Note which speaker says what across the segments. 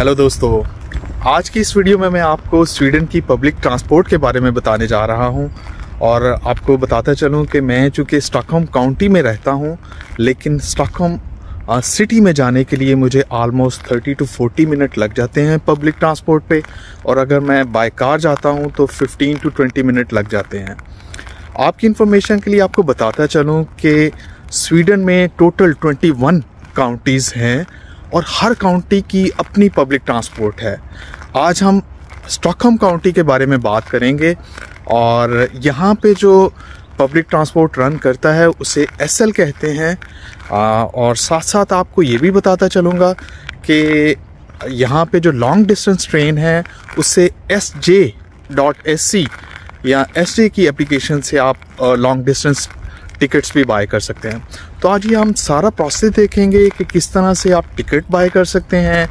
Speaker 1: Hello दोस्तों। आज की इस वीडियो में मैं आपको स्वीडन की पब्लिक ट्रांसपोर्ट के बारे में बताने जा रहा हूँ और आपको बताता चलूँ कि मैं चूँकि स्टॉकहोम काउंटी में रहता हूँ, लेकिन स्टॉकहोम सिटी में जाने के लिए मुझे आलमोस्ट 30 टू 40 मिनट लग जाते हैं पब्लिक ट्रांसपोर्ट पे और अगर मैं बाय कार जाता हूँ तो 15 टू 20 मिनट लग जाते हैं। आपकी इन्फॉर्मेशन के लिए आपको बताता चलूँ कि स्वीडन में टोटल 21 काउंटीज़ हैं। और हर काउंटी की अपनी पब्लिक ट्रांसपोर्ट है। आज हम स्टॉकहम काउंटी के बारे में बात करेंगे और यहाँ पे जो पब्लिक ट्रांसपोर्ट रन करता है, उसे एसएल कहते हैं। और साथ साथ आपको ये भी बताता चलूँगा कि यहाँ पे जो लॉन्ग डिस्टेंस ट्रेन है उससे S J dot S C या एस जे की एप्लीकेशन से आप लॉन्ग डिस्टेंस टिकट्स भी बाय कर सकते हैं। तो आज ये हम सारा प्रोसेस देखेंगे कि किस तरह से आप टिकट बाय कर सकते हैं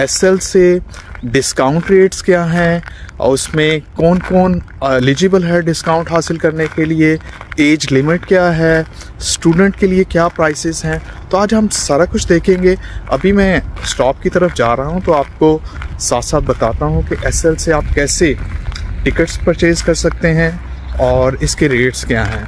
Speaker 1: एसएल से डिस्काउंट रेट्स क्या हैं, और उसमें कौन कौन एलिजिबल है डिस्काउंट हासिल करने के लिए एज लिमिट क्या है स्टूडेंट के लिए क्या प्राइसेस हैं। तो आज हम सारा कुछ देखेंगे। अभी मैं स्टॉप की तरफ़ जा रहा हूँ तो आपको साथ साथ बताता हूँ कि एसएल से आप कैसे टिकट्स परचेज़ कर सकते हैं और इसके रेट्स क्या हैं।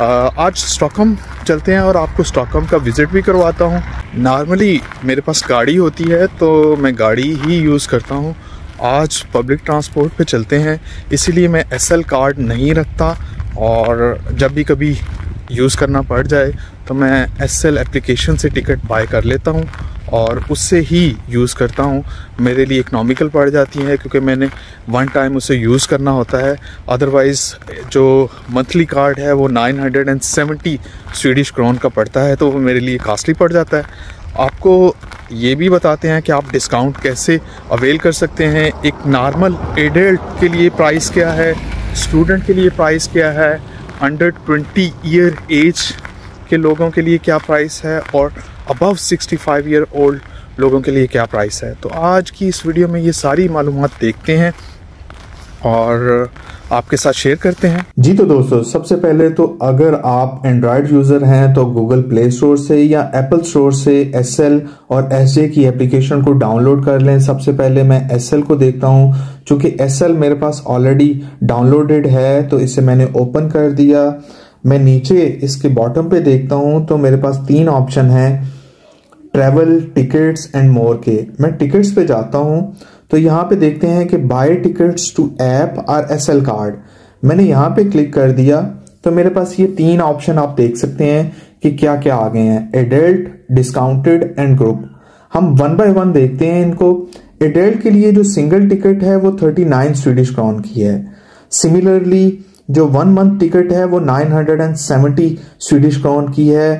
Speaker 1: आज स्टॉकहम चलते हैं और आपको स्टॉकहम का विज़िट भी करवाता हूँ। नॉर्मली मेरे पास गाड़ी होती है तो मैं गाड़ी ही यूज़ करता हूँ। आज पब्लिक ट्रांसपोर्ट पे चलते हैं, इसीलिए मैं एसएल कार्ड नहीं रखता और जब भी कभी यूज़ करना पड़ जाए तो मैं एसएल एप्लीकेशन से टिकट बाय कर लेता हूँ। और उससे ही यूज़ करता हूँ। मेरे लिए इकनॉमिकल पड़ जाती है क्योंकि मैंने वन टाइम उसे यूज़ करना होता है। अदरवाइज़ जो मंथली कार्ड है वो 970 स्वीडिश क्रोन का पड़ता है तो वो मेरे लिए कास्टली पड़ जाता है। आपको ये भी बताते हैं कि आप डिस्काउंट कैसे अवेल कर सकते हैं। एक नॉर्मल एडल्ट के लिए प्राइस क्या है? स्टूडेंट के लिए प्राइस क्या है? अंडर ट्वेंटी ईयर एज के लोगों के लिए क्या प्राइस है? और अबव 65 ईयर ओल्ड लोगों के लिए क्या प्राइस है? तो आज की इस वीडियो में ये सारी मालूम देखते हैं और आपके साथ शेयर करते हैं।
Speaker 2: जी तो दोस्तों, सबसे पहले तो अगर आप एंड्रॉयड यूज़र हैं तो गूगल प्ले स्टोर से या एप्पल स्टोर से SL और SJ की एप्लीकेशन को डाउनलोड कर लें। सबसे पहले मैं SL को देखता हूँ। चूँकि SL मेरे पास ऑलरेडी डाउनलोडेड है तो इसे मैंने ओपन कर दिया। मैं नीचे इसके बॉटम पे देखता हूँ तो मेरे पास तीन ऑप्शन है। ट्रेवल टिकट्स एंड मोर के। मैं टिकट्स पे जाता हूँ तो यहाँ पे देखते हैं कि buy tickets to app or S L card मैंने यहाँ पे क्लिक कर दिया तो मेरे पास ये तीन ऑप्शन आप देख सकते हैं कि क्या क्या आ गए हैं। एडल्ट डिस्काउंटेड एंड ग्रुप हम वन बाय वन देखते हैं इनको। एडल्ट के लिए जो सिंगल टिकट है, वो थर्टी नाइन स्वीडिश क्रॉन की है। सिमिलरली जो वन मंथ टिकट है, वो 970 स्वीडिश क्रॉन की है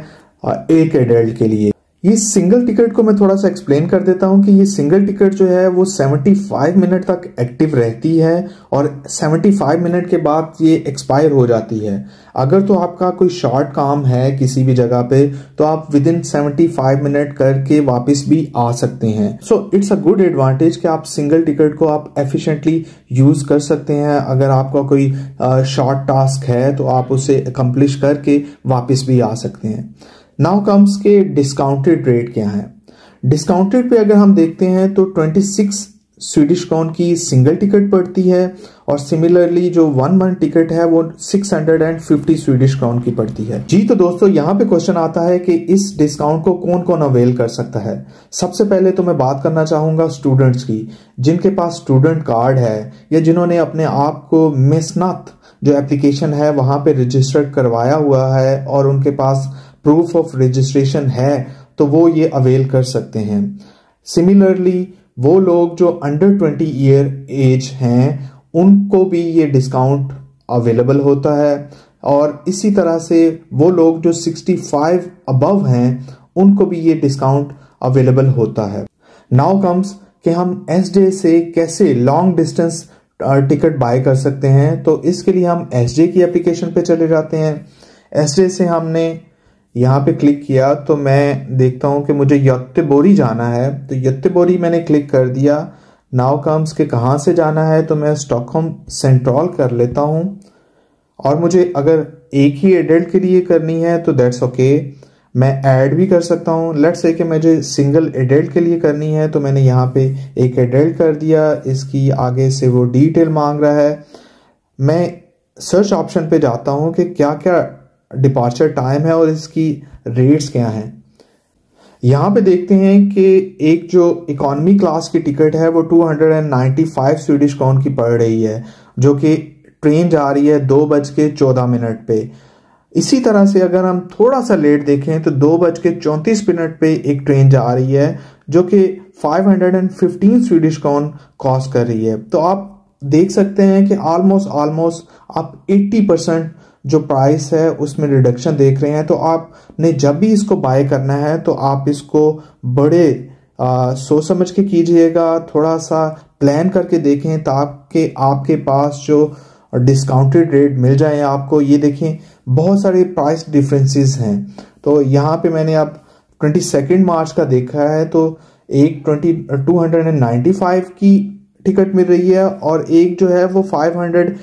Speaker 2: एक एडल्ट के लिए। ये सिंगल टिकट को मैं थोड़ा सा एक्सप्लेन कर देता हूँ कि ये सिंगल टिकट जो है, वो 75 मिनट तक एक्टिव रहती है और 75 मिनट के बाद ये एक्सपायर हो जाती है। अगर तो आपका कोई शॉर्ट काम है किसी भी जगह पे तो आप विद इन 75 मिनट करके वापस भी आ सकते हैं। So it's a good advantage कि आप सिंगल टिकट को आप एफिशिएंटली यूज़ कर सकते हैं। अगर आपका कोई शॉर्ट टास्क है तो आप उसे अकम्पलिश करके वापस भी आ सकते हैं। नाउ कम्स के डिस्काउंटेड रेट क्या है? डिस्काउंटेड पे अगर हम देखते हैं तो 26 स्वीडिश क्रॉन की सिंगल टिकट पड़ती है और सिमिलरली जो वन मंथ टिकट है वो 650 स्वीडिश क्रॉन की पड़ती है। जी तो दोस्तों, यहाँ पे क्वेश्चन आता है कि इस डिस्काउंट को कौन कौन अवेल कर सकता है। सबसे पहले तो मैं बात करना चाहूँगा स्टूडेंट्स की, जिनके पास स्टूडेंट कार्ड है या जिन्होंने अपने आप को मिसनाथ जो एप्लीकेशन है वहाँ पे रजिस्टर्ड करवाया हुआ है और उनके पास प्रूफ ऑफ़ रजिस्ट्रेशन है तो वो ये अवेल कर सकते हैं। सिमिलरली वो लोग जो अंडर ट्वेंटी ईयर एज हैं, उनको भी ये डिस्काउंट अवेलेबल होता है। और इसी तरह से वो लोग जो 65 अबव हैं, उनको भी ये डिस्काउंट अवेलेबल होता है। नाउ कम्स कि हम एस डे से कैसे लॉन्ग डिस्टेंस टिकट बाय कर सकते हैं तो इसके लिए हम एस डे की एप्लीकेशन पे चले जाते हैं। एस डे से हमने यहाँ पे क्लिक किया तो मैं देखता हूँ कि मुझे यत्तेबोरी जाना है। तो यत्तेबोरी मैंने क्लिक कर दिया। नाव कम्स के कहाँ से जाना है? तो मैं स्टॉकहोम सेंट्रॉल कर लेता हूँ। और मुझे अगर एक ही एडल्ट के लिए करनी है तो दैट्स ओके
Speaker 1: मैं ऐड भी कर सकता हूँ। लेट्स से कि मुझे सिंगल एडल्ट के लिए करनी है तो मैंने यहाँ पे एक एडल्ट कर दिया। इसकी आगे से वो डिटेल मांग रहा है। मैं सर्च ऑप्शन पे जाता हूँ कि क्या क्या डिपार्चर टाइम है और इसकी रेट्स क्या हैं। यहाँ पे देखते हैं कि एक जो इकोनॉमी क्लास की टिकट है, वो 295 स्वीडिश काउंट की पड़ रही है, जो कि ट्रेन जा रही है दो बज के चौदह मिनट पे। इसी तरह से अगर हम थोड़ा सा लेट देखें तो दो बज के चौंतीस मिनट पे एक ट्रेन जा रही है, जो कि 515 स्वीडिश काउंट कॉस्ट कर रही है। तो आप देख सकते हैं कि ऑलमोस्ट ऑलमोस्ट आप 80 परसेंट जो प्राइस है उसमें रिडक्शन देख रहे हैं तो आपने जब भी इसको बाय करना है तो आप इसको बड़े आ, सोच समझ के कीजिएगा थोड़ा सा प्लान करके देखें ताकि आपके पास जो डिस्काउंटेड रेट मिल जाए आपको। ये देखें बहुत सारे प्राइस डिफरेंसेस हैं। तो यहाँ पे मैंने आप ट्वेंटी सेकेंड मार्च का देखा है तो एक twenty two hundred and ninety five की टिकट मिल रही है और एक जो है वो फाइव हंड्रेड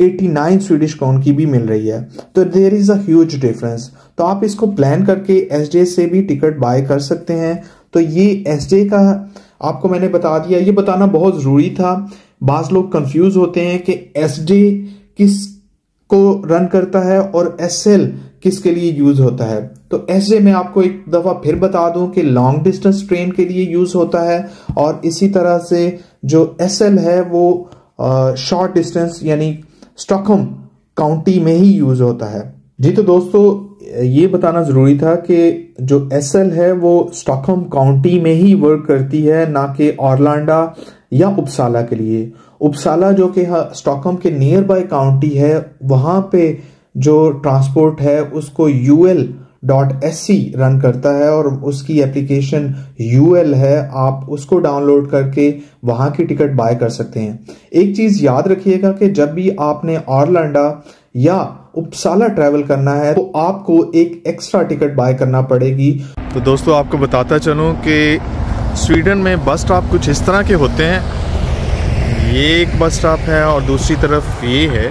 Speaker 1: 89 स्वीडिश काउंट की भी मिल रही है। तो देर इज़ अज डिफरेंस तो आप इसको प्लान करके एस से भी टिकट बाय कर सकते हैं। तो ये एस का आपको मैंने बता दिया। ये बताना बहुत ज़रूरी था। बाज लोग कंफ्यूज होते हैं कि एस किस को रन करता है और एसएल किसके लिए यूज़ होता है। तो एस मैं आपको एक दफ़ा फिर बता दूँ कि लॉन्ग डिस्टेंस ट्रेन के लिए यूज़ होता है और इसी तरह से जो एसएल है वो शॉर्ट डिस्टेंस यानी स्टॉकहोम काउंटी में ही यूज़ होता है। जी तो दोस्तों, ये बताना ज़रूरी था कि जो एसएल है, वो स्टॉकहम काउंटी में ही वर्क करती है, ना कि ऑरलांडा या उपसाला के लिए। उपसाला जो कि स्टॉकहम के नियर बाय काउंटी है, वहाँ पे जो ट्रांसपोर्ट है, उसको UL dot S C run करता है और उसकी एप्लीकेशन यूएल है, आप उसको डाउनलोड करके वहाँ की टिकट बाय कर सकते हैं। एक चीज़ याद रखिएगा कि जब भी आपने ऑरलैंडा या उपसाला ट्रेवल करना है तो आपको एक एक्स्ट्रा टिकट बाय करना पड़ेगी।
Speaker 3: तो दोस्तों, आपको बताता चलूँ कि स्वीडन में बस स्टॉप कुछ इस तरह के होते हैं। ये एक बस स्टॉप है और दूसरी तरफ़ ये है।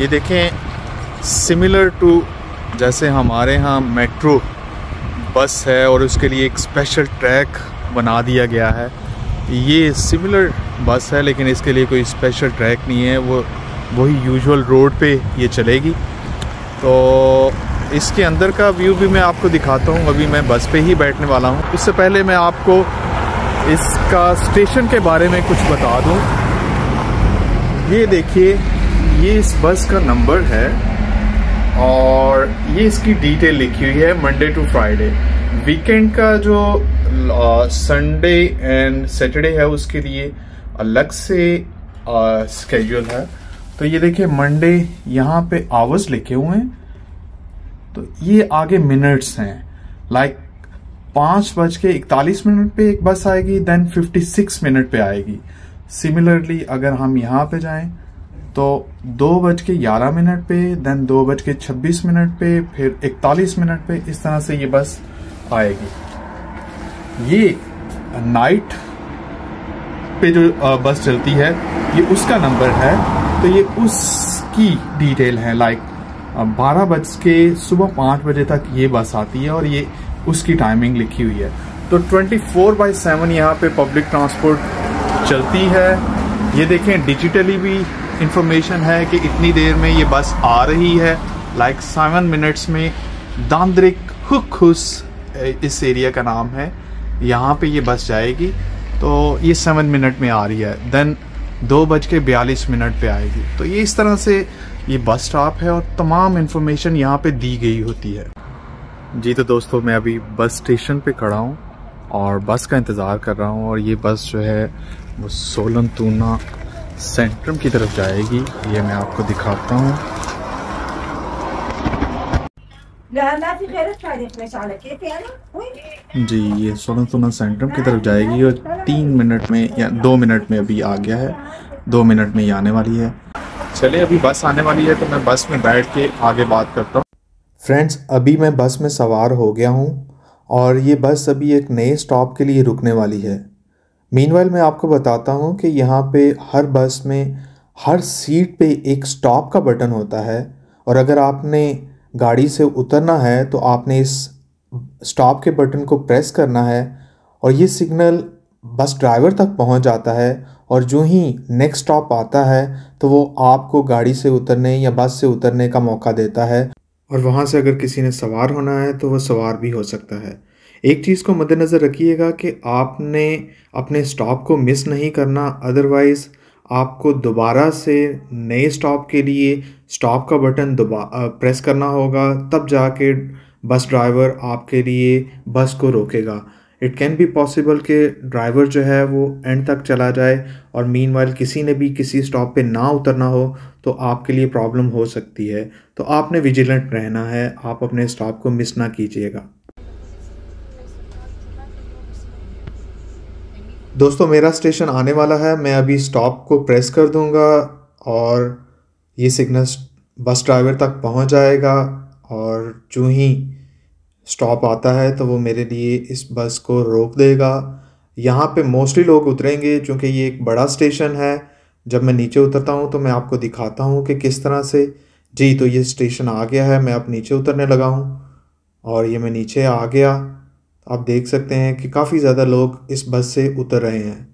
Speaker 3: ये देखें सिमिलर टू जैसे हमारे यहाँ मेट्रो बस है और उसके लिए एक स्पेशल ट्रैक बना दिया गया है। ये सिमिलर बस है, लेकिन इसके लिए कोई स्पेशल ट्रैक नहीं है। वो, वही यूजुअल रोड पे ये चलेगी। तो इसके अंदर का व्यू भी मैं आपको दिखाता हूँ। अभी मैं बस पे ही बैठने वाला हूँ। उससे पहले मैं आपको इसका स्टेशन के बारे में कुछ बता दूँ। ये देखिए, ये इस बस का नंबर है। और ये इसकी डिटेल लिखी हुई है मंडे टू फ्राइडे वीकेंड का जो संडे एंड सैटरडे है उसके लिए अलग से स्केड्यूल है। तो ये देखिए मंडे यहाँ पे आवर्स लिखे हुए हैं। तो ये आगे मिनट्स हैं। लाइक पाँच बज के इकतालीस मिनट पे एक बस आएगी देन फिफ्टी सिक्स मिनट पे आएगी। सिमिलरली अगर हम यहाँ पे जाएँ तो दो बज के ग्यारह मिनट पे देन दो बज के छब्बीस मिनट पे, फिर इकतालीस मिनट पे इस तरह से ये बस आएगी। ये नाइट पे जो बस चलती है, ये उसका नंबर है तो ये उसकी डिटेल है लाइक बारह बज के सुबह पाँच बजे तक ये बस आती है और ये उसकी टाइमिंग लिखी हुई है। तो 24 फोर बाई सेवन यहाँ पे पब्लिक ट्रांसपोर्ट चलती है। ये देखें डिजिटली भी इंफॉर्मेशन है कि इतनी देर में ये बस आ रही है। लाइक सेवन मिनट्स में दांद्रिक खुस इस एरिया का नाम है। यहाँ पे ये बस जाएगी तो ये सेवन मिनट में आ रही है। देन दो बज के बयालीस मिनट पे आएगी। तो ये इस तरह से ये बस स्टॉप है और तमाम इन्फॉर्मेशन यहाँ पे दी गई होती है। जी तो दोस्तों, मैं अभी बस स्टेशन पे खड़ा हूँ और बस का इंतज़ार कर रहा हूँ और ये बस जो है वो सोलन तूना सेंट्रम की तरफ़ जाएगी ये मैं आपको दिखाता हूँ। जी ये सोना सोना सेंट्रम की तरफ़ जाएगी और तीन मिनट में या दो मिनट में अभी आ गया है। दो मिनट में ही आने वाली है। चलिए अभी बस आने वाली है तो मैं बस में बैठ के आगे बात करता हूँ।
Speaker 1: फ्रेंड्स अभी मैं बस में सवार हो गया हूँ और ये बस अभी एक नए स्टॉप के लिए रुकने वाली है। मीनवाइल मैं आपको बताता हूँ कि यहाँ पे हर बस में, हर सीट पे एक स्टॉप का बटन होता है। और अगर आपने गाड़ी से उतरना है तो आपने इस स्टॉप के बटन को प्रेस करना है और ये सिग्नल बस ड्राइवर तक पहुँच जाता है। और जो ही नेक्स्ट स्टॉप आता है तो वो आपको गाड़ी से उतरने या बस से उतरने का मौका देता है। और वहाँ से अगर किसी ने सवार होना है तो वह सवार भी हो सकता है। एक चीज़ को मद्देनज़र रखिएगा कि आपने अपने स्टॉप को मिस नहीं करना अदरवाइज़ आपको दोबारा से नए स्टॉप के लिए स्टॉप का बटन दोबारा प्रेस करना होगा, तब जाके बस ड्राइवर आपके लिए बस को रोकेगा। इट कैन बी पॉसिबल कि ड्राइवर जो है वो एंड तक चला जाए और मीन वाइल किसी ने भी किसी स्टॉप पे ना उतरना हो तो आपके लिए प्रॉब्लम हो सकती है। तो आपने विजिलेंट रहना है, आप अपने स्टॉप को मिस ना कीजिएगा। दोस्तों, मेरा स्टेशन आने वाला है। मैं अभी स्टॉप को प्रेस कर दूँगा और ये सिग्नल बस ड्राइवर तक पहुँच जाएगा और जो ही स्टॉप आता है तो वो मेरे लिए इस बस को रोक देगा। यहाँ पे मोस्टली लोग उतरेंगे, क्योंकि ये एक बड़ा स्टेशन है। जब मैं नीचे उतरता हूँ तो मैं आपको दिखाता हूँ कि किस तरह से। जी तो ये स्टेशन आ गया है। मैं अब नीचे उतरने लगा हूँ और ये मैं नीचे आ गया। आप देख सकते हैं कि काफ़ी ज़्यादा लोग इस बस से उतर रहे हैं।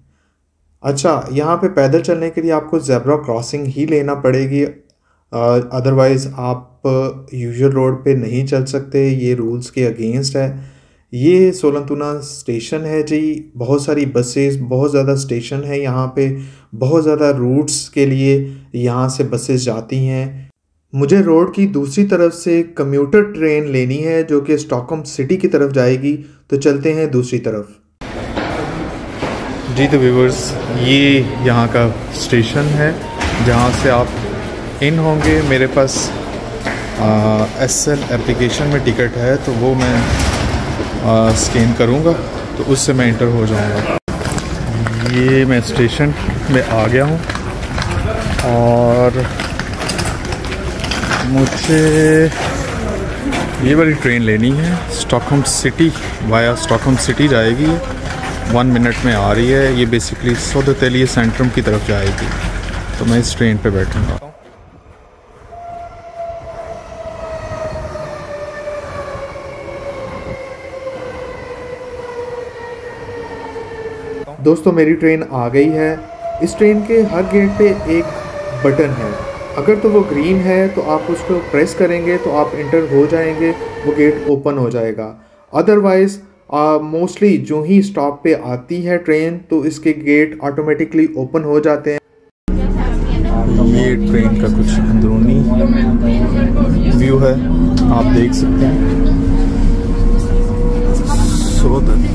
Speaker 1: अच्छा यहाँ पे पैदल चलने के लिए आपको जेब्रा क्रॉसिंग ही लेना पड़ेगी। अदरवाइज़ आप यूजुअल रोड पे नहीं चल सकते, ये रूल्स के अगेंस्ट है। ये सोलंतुना स्टेशन है जी, बहुत सारी बसेस, बहुत ज़्यादा स्टेशन है यहाँ पे, बहुत ज़्यादा रूट्स के लिए यहाँ से बसेस जाती हैं। मुझे रोड की दूसरी तरफ़ से कम्यूटर ट्रेन लेनी है, जो कि स्टॉकहोम सिटी की तरफ़ जाएगी। तो चलते हैं दूसरी तरफ़।
Speaker 4: जी तो व्यूवर्स ये यहाँ का स्टेशन है, जहाँ से आप इन होंगे। मेरे पास एस एल एप्लीकेशन में टिकट है तो वो मैं स्कैन करूँगा तो उससे मैं इंटर हो जाऊँगा। ये मैं स्टेशन में आ गया हूँ, और मुझे ये वाली ट्रेन लेनी है। Stockholm City via Stockholm City जाएगी। वन मिनट में आ रही है। ये बेसिकली सौदतलिए सेंट्रम की तरफ़ जाएगी। तो मैं इस ट्रेन पे बैठूँगा।
Speaker 1: दोस्तों, मेरी ट्रेन आ गई है। इस ट्रेन के हर गेट पे एक बटन है। अगर तो वो ग्रीन है तो आप उसको प्रेस करेंगे तो आप इंटर हो जाएँगे, वो गेट ओपन हो जाएगा। अदरवाइज़ मोस्टली जो ही स्टॉप पे आती है ट्रेन तो इसके गेट ऑटोमेटिकली ओपन हो जाते हैं।
Speaker 4: ये ट्रेन का कुछ अंदरूनी व्यू है, आप देख सकते हैं।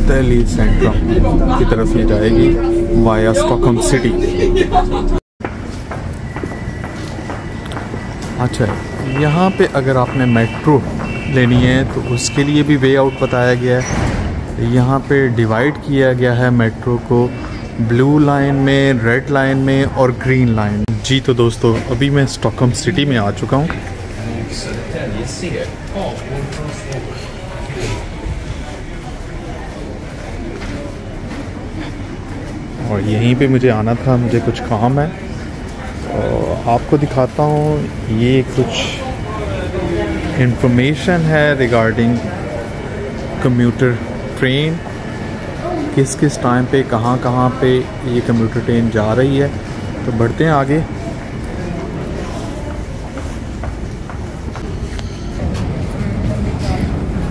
Speaker 4: दिल्ली सेंट्रम की तरफ़ ये जाएगी वाया स्टॉकहोम सिटी अच्छा यहाँ पे अगर आपने मेट्रो लेनी है तो उसके लिए भी वे आउट बताया गया है। यहाँ पे डिवाइड किया गया है मेट्रो को ब्लू लाइन में रेड लाइन में और ग्रीन लाइन जी तो दोस्तों, अभी मैं स्टॉकहोम सिटी में आ चुका हूँ। और यहीं पे मुझे आना था, मुझे कुछ काम है। आपको दिखाता हूँ, ये कुछ इंफॉर्मेशन है रिगार्डिंग कंप्यूटर ट्रेन किस किस टाइम पे, कहाँ कहाँ पे ये कंप्यूटर ट्रेन जा रही है। तो बढ़ते हैं आगे।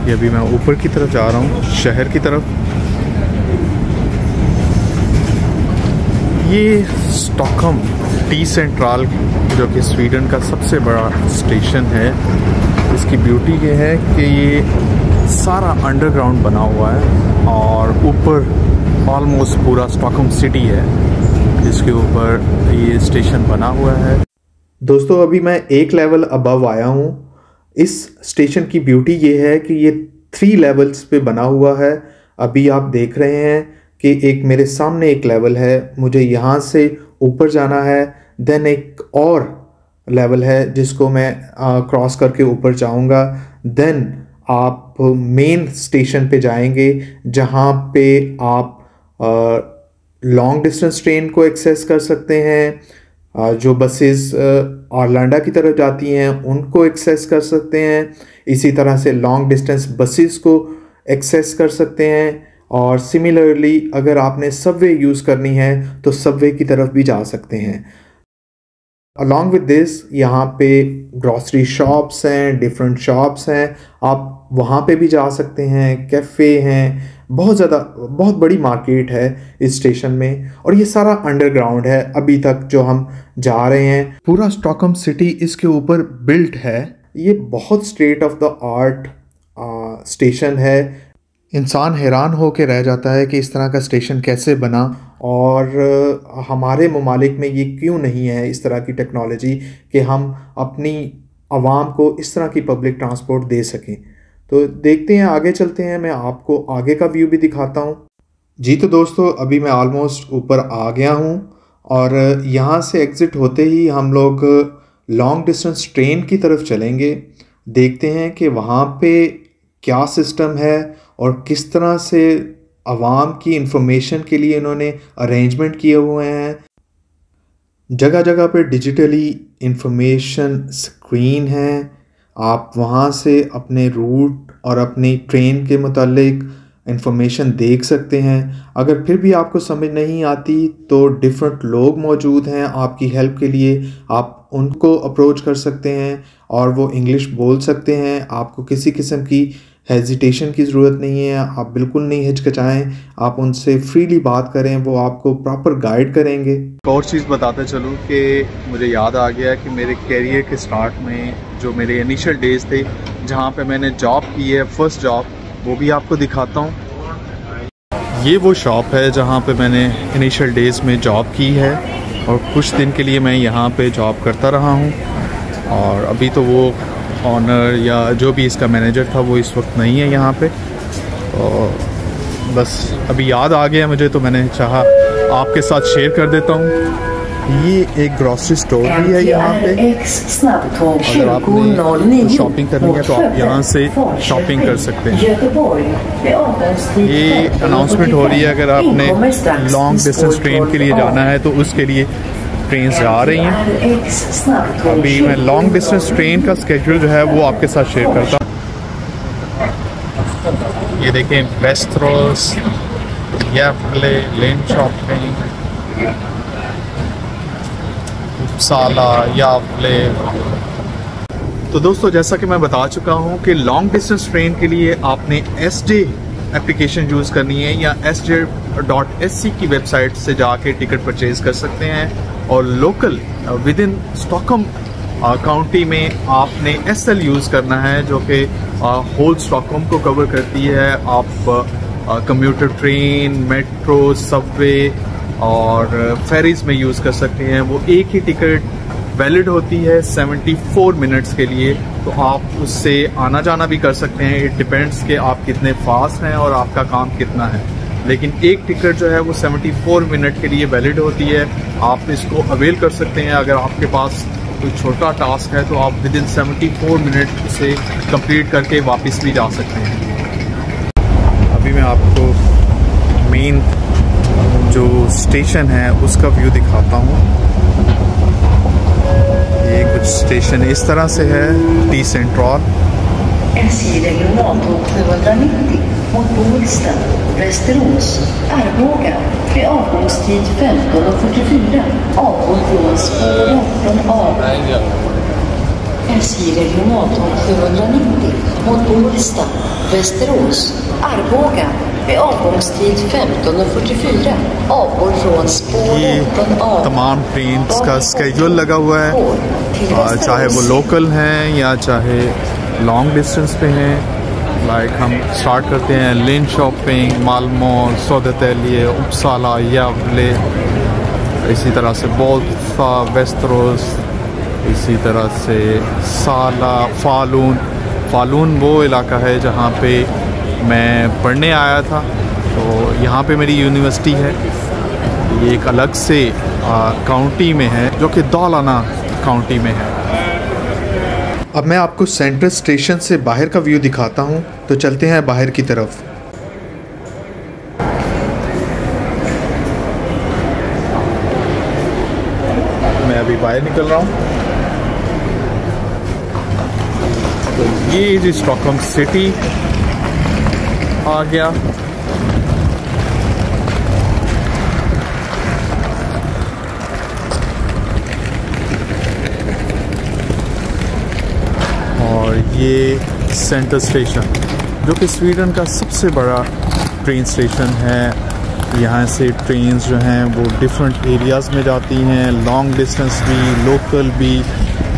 Speaker 4: ये अभी मैं ऊपर की तरफ़ जा रहा हूँ, शहर की तरफ़। ये स्टॉकहम टी सेंट्रल जो कि स्वीडन का सबसे बड़ा स्टेशन है, इसकी ब्यूटी ये है कि ये सारा अंडरग्राउंड बना हुआ है और ऊपर ऑलमोस्ट पूरा स्टॉकहम सिटी है, जिसके ऊपर ये स्टेशन बना हुआ है।
Speaker 1: दोस्तों, अभी मैं एक लेवल अबव आया हूँ। इस स्टेशन की ब्यूटी ये है कि ये थ्री लेवल्स पे बना हुआ है। अभी आप देख रहे हैं कि एक मेरे सामने एक लेवल है। मुझे यहाँ से ऊपर जाना है देन एक और लेवल है जिसको मैं क्रॉस करके ऊपर जाऊँगा। देन आप मेन स्टेशन पे जाएँगे, जहाँ पे आप लॉन्ग डिस्टेंस ट्रेन को एक्सेस कर सकते हैं। जो बसेस ऑरलैंडा की तरफ़ जाती हैं, उनको एक्सेस कर सकते हैं। इसी तरह से लॉन्ग डिस्टेंस बसेस को
Speaker 2: एक्सेस कर सकते हैं। और सिमिलरली अगर आपने सबवे यूज़ करनी है तो सबवे की तरफ़ भी जा सकते हैं। अलॉन्ग विद दिस यहाँ पे ग्रॉसरी शॉप्स हैं डिफरेंट शॉप्स हैं। आप वहाँ पे भी जा सकते हैं कैफ़े हैं। बहुत ज़्यादा, बहुत बड़ी मार्केट है इस स्टेशन में और ये सारा अंडरग्राउंड है। अभी तक जो हम जा रहे हैं, पूरा स्टॉकहम सिटी इसके ऊपर बिल्ट है। ये बहुत state of the art station है। इंसान हैरान हो के रह जाता है कि इस तरह का स्टेशन कैसे बना और हमारे ममालिक में ये क्यों नहीं है इस तरह की टेक्नोलॉजी कि हम अपनी आवाम को इस तरह की पब्लिक ट्रांसपोर्ट दे सकें। तो देखते हैं, आगे चलते हैं। मैं आपको आगे का व्यू भी दिखाता हूँ। जी तो दोस्तों, अभी मैं ऑलमोस्ट ऊपर आ गया हूँ और यहाँ से एग्ज़िट होते ही हम लोग लॉन्ग डिस्टेंस ट्रेन की तरफ़ चलेंगे। देखते हैं कि वहाँ पे क्या सिस्टम है और किस तरह से आवाम की इंफॉर्मेशन के लिए इन्होंने अरेंजमेंट किए हुए हैं। जगह जगह पर डिजिटली इंफॉर्मेशन स्क्रीन है। आप वहाँ से अपने रूट और अपनी ट्रेन के मतलब इंफॉर्मेशन देख सकते हैं। अगर फिर भी आपको समझ नहीं आती तो डिफरेंट लोग मौजूद हैं आपकी हेल्प के लिए। आप उनको अप्रोच कर सकते हैं और वो इंग्लिश बोल सकते हैं। आपको किसी किस्म की हेजिटेशन की ज़रूरत नहीं है, आप बिल्कुल नहीं हिचकचाएँ, आप उनसे फ्रीली बात करें, वो आपको प्रॉपर गाइड करेंगे।
Speaker 1: और चीज़ बताते चलूँ कि मुझे याद आ गया कि मेरे कैरियर के स्टार्ट में जो मेरे इनिशियल डेज़ थे, जहाँ पे मैंने जॉब की है फ़र्स्ट जॉब वो भी आपको दिखाता हूँ। ये वो शॉप है जहाँ पे मैंने इनिशियल डेज़ में जॉब की है और कुछ दिन के लिए मैं यहाँ पे जॉब करता रहा हूँ। और अभी तो वो ऑनर या जो भी इसका मैनेजर था वो इस वक्त नहीं है यहाँ पे। और बस अभी याद आ गया मुझे तो मैंने चाहा आपके साथ शेयर कर देता हूँ। ये एक ग्रॉसरी स्टोर भी है यहाँ पे। अगर आपने शॉपिंग करनी है तो आप यहाँ से शॉपिंग कर सकते हैं। ये अनाउंसमेंट हो रही है अगर आपने लॉन्ग डिस्टेंस ट्रेन के लिए जाना है तो उसके लिए ट्रेन जा रही हैं। अभी मैं लॉन्ग डिस्टेंस ट्रेन का स्केड्यूल जो है वो आपके साथ शेयर करता हूँ। ये देखें वेस्ट्रोस याफले लेन शॉपिंग साला याफले तो दोस्तों, जैसा कि मैं बता चुका हूँ कि लॉन्ग डिस्टेंस ट्रेन के लिए आपने एस डे एप्लीकेशन यूज़ करनी है या एस डॉट एस सी की वेबसाइट से जाके टिकट परचेज कर सकते हैं। और local within Stockholm county में आपने एस एल यूज़ करना है, जो कि होल स्टॉकहोम को कवर करती है। आप कंप्यूटर ट्रेन मेट्रो सबवे और फेरीज में यूज़ कर सकते हैं। वो एक ही टिकट वैलिड होती है 74 मिनट्स के लिए। तो आप उससे आना जाना भी कर सकते हैं। इट डिपेंड्स कि आप कितने फास्ट हैं और आपका काम कितना है। लेकिन एक टिकट जो है वो 74 मिनट के लिए वैलिड होती है। आप इसको अवेल कर सकते हैं। अगर आपके पास कोई छोटा टास्क है तो आप विद इन सेवेंटी मिनट से कंप्लीट करके वापस भी जा सकते हैं। अभी मैं आपको मेन जो स्टेशन है उसका व्यू दिखाता हूँ। ये कुछ स्टेशन इस तरह से है T central
Speaker 5: SJ regionaltåg 790 mot Bålsta, Västerås, Arboga med avgångstid 15.44. Avgång från spår 18A. SJ regionaltåg 790 mot Bålsta, Västerås, Arboga med avgångstid 15.44. Avgår från spår
Speaker 1: ये
Speaker 5: 18A.
Speaker 1: तमाम ट्रेन का स्केड्यूल लगा हुआ है चाहे वो लोकल हैं या चाहे लॉन्ग डिस्टेंस पे हैं लाइक हम स्टार्ट करते हैं लेन शॉपिंग मालमो सौदतेलिए उपसाला, यावले, इसी तरह से बोल्फा वेस्ट्रोस इसी तरह से साला, फालून। फालून वो इलाका है जहाँ पे मैं पढ़ने आया था। तो यहाँ पे मेरी यूनिवर्सिटी है। ये एक अलग से काउंटी में है, जो कि दौलाना काउंटी में है।
Speaker 2: अब मैं आपको सेंट्रल स्टेशन से बाहर का व्यू दिखाता हूँ। तो चलते हैं बाहर की तरफ़।
Speaker 1: मैं अभी बाहर निकल रहा हूँ। तो ये जी स्टॉकहोम सिटी आ गया। और ये सेंटर स्टेशन जो कि स्वीडन का सबसे बड़ा ट्रेन स्टेशन है। यहाँ से ट्रेन जो हैं, वो डिफरेंट एरियाज़ में जाती हैं। लॉन्ग डिस्टेंस भी लोकल भी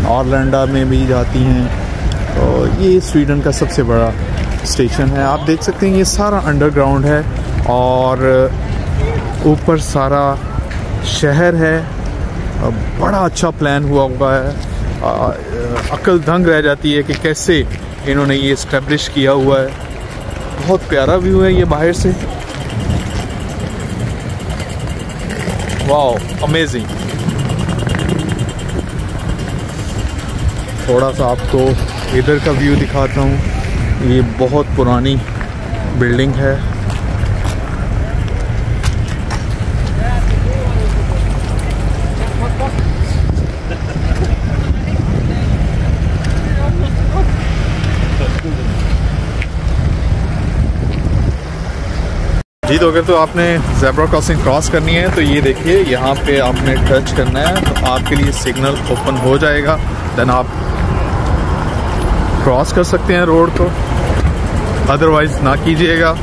Speaker 1: ऑरलैंडा में भी जाती हैं। तो ये स्वीडन का सबसे बड़ा स्टेशन है। आप देख सकते हैं, ये सारा अंडरग्राउंड है और ऊपर सारा शहर है। बड़ा अच्छा प्लान हुआ हुआ है। अकल दंग रह जाती है कि कैसे इन्होंने ये इस्टेब्लिश किया हुआ है। बहुत प्यारा व्यू है ये बाहर से। वाह अमेजिंग थोड़ा सा आपको इधर का व्यू दिखाता हूँ। ये बहुत पुरानी बिल्डिंग है। जी तो अगर तो आपने जेब्रा क्रॉसिंग क्रॉस करनी है। तो ये देखिए, यहाँ पे आपने टच करना है तो आपके लिए सिग्नल ओपन हो जाएगा। देन आप क्रॉस कर सकते हैं रोड को। अदरवाइज़ ना कीजिएगा।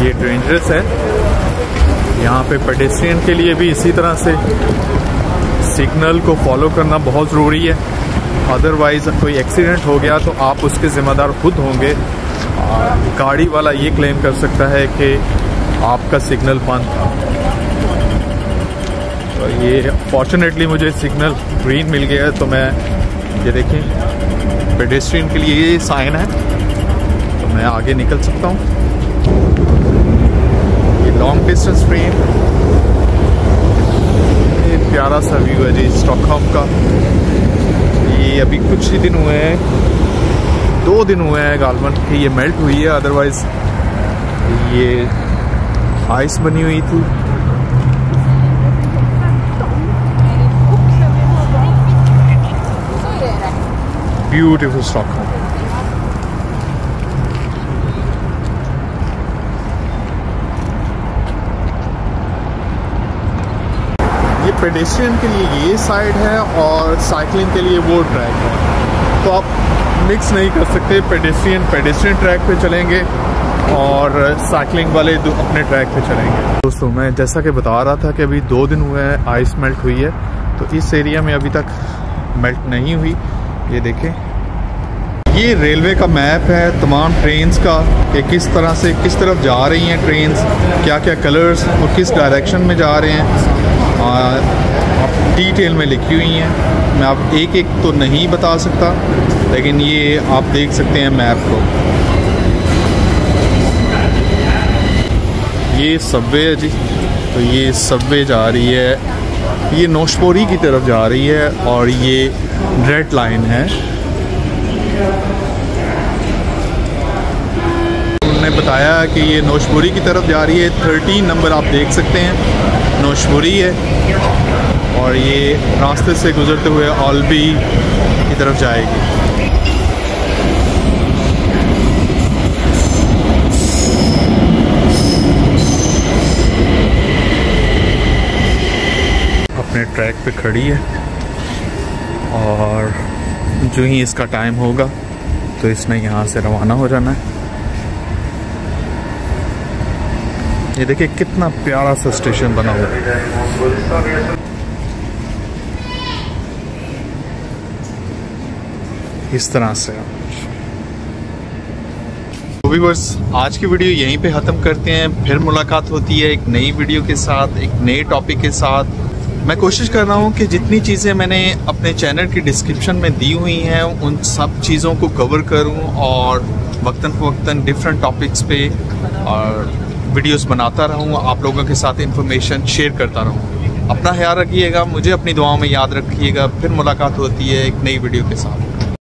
Speaker 1: ये डेंजरस है। यहाँ पे पेडेस्ट्रियन के लिए भी इसी तरह से सिग्नल को फॉलो करना बहुत ज़रूरी है। अदरवाइज़ कोई एक्सीडेंट हो गया तो आप उसके ज़िम्मेदार खुद होंगे। गाड़ी वाला ये क्लेम कर सकता है कि आपका सिग्नल बंद था। तो ये फॉर्चुनेटली मुझे सिग्नल ग्रीन मिल गया तो मैं ये देखें पेडेस्ट्रियन के लिए ये साइन है। तो मैं आगे निकल सकता हूँ। ये लॉन्ग डिस्टेंस ट्रेन ये प्यारा सा व्यू है जी स्टॉकहोम का। ये अभी कुछ ही दिन हुए हैं, दो दिन हुए हैं गालमन कि ये मेल्ट हुई है अदरवाइज़ ये आइस बनी हुई थी। ब्यूटीफुल स्टॉक ये पेडेस्ट्रियन के लिए ये साइड है और साइकिलिंग के लिए वो ट्रैक है। तो आप मिक्स नहीं कर सकते पेडेस्ट्रियन पेडेस्ट्रियन ट्रैक पे चलेंगे। और साइकिलिंग वाले अपने ट्रैक पे चलेंगे। दोस्तों, मैं जैसा कि बता रहा था कि अभी दो दिन हुए हैं आइस मेल्ट हुई है। तो इस एरिया में अभी तक मेल्ट नहीं हुई। ये देखें। ये रेलवे का मैप है, तमाम ट्रेन्स का, कि किस तरह से किस तरफ़ जा रही हैं ट्रेन्स क्या क्या कलर्स और किस डायरेक्शन में जा रहे हैं। आप डिटेल में लिखी हुई हैं। मैं आप एक एक तो नहीं बता सकता, लेकिन ये आप देख सकते हैं मैप को। ये सबवे है जी। तो ये सबवे जा रही है। ये नोशपोरी की तरफ़ जा रही है और ये रेड लाइन है। उन्होंने बताया कि ये नोशपुरी की तरफ़ जा रही है। थर्टीन नंबर आप देख सकते हैं। नोशपुरी है। और ये रास्ते से गुजरते हुए ऑलबी की तरफ़ जाएगी अपने ट्रैक पे खड़ी है। और जो ही इसका टाइम होगा तो इसने यहाँ से रवाना हो जाना है। ये देखिए, कितना प्यारा सा स्टेशन बना हुआ है। इस तरह से तो बस आज की वीडियो यहीं पे ख़त्म करते हैं। फिर मुलाकात होती है एक नई वीडियो के साथ, एक नए टॉपिक के साथ। मैं कोशिश कर रहा हूँ कि जितनी चीज़ें मैंने अपने चैनल की डिस्क्रिप्शन में दी हुई हैं, उन सब चीज़ों को कवर करूँ और वक्ता फ़वता डिफरेंट टॉपिक्स पे, और वीडियोस बनाता रहूँ, आप लोगों के साथ इन्फॉर्मेशन शेयर करता रहूँ। अपना ख्याल रखिएगा, मुझे अपनी दुआओं में याद रखिएगा, फिर मुलाकात होती है एक नई वीडियो के साथ।